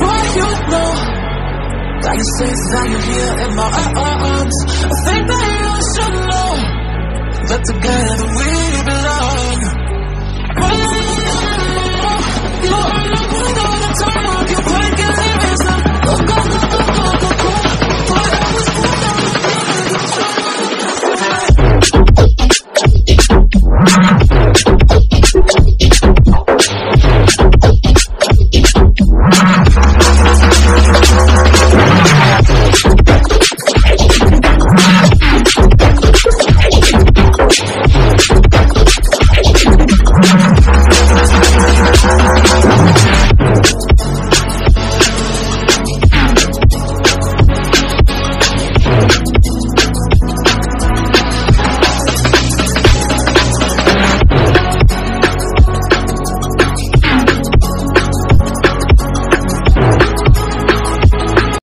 But you know, that you say, that you're here in my arms. I think that